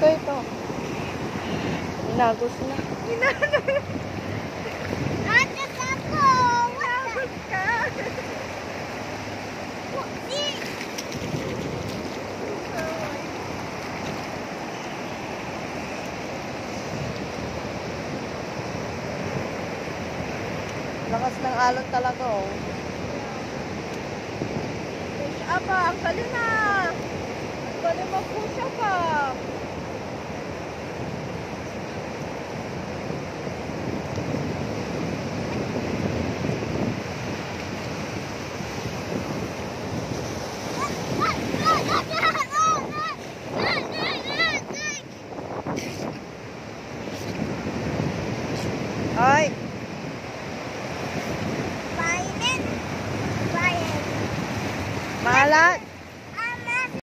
ito, ito. Inagos na. Inagos na. Lakas ng alon talaga oh. Push up ah. Ang galing na. Ang galing mo push up ah. Violet. Mã.